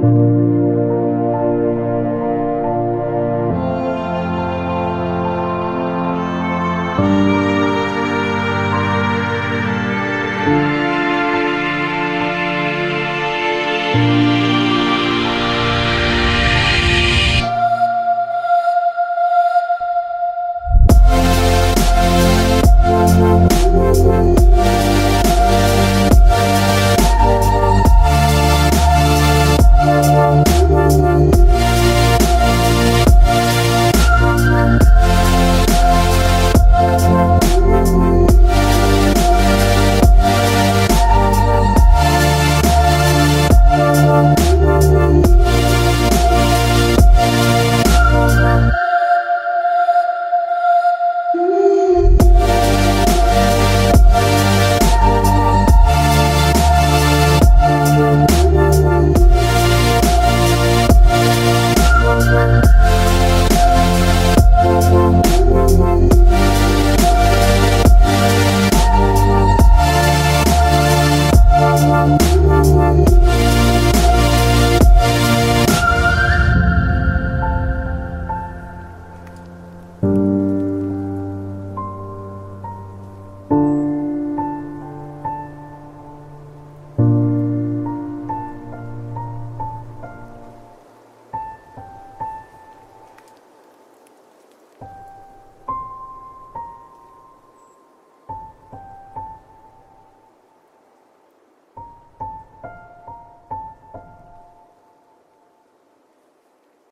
Música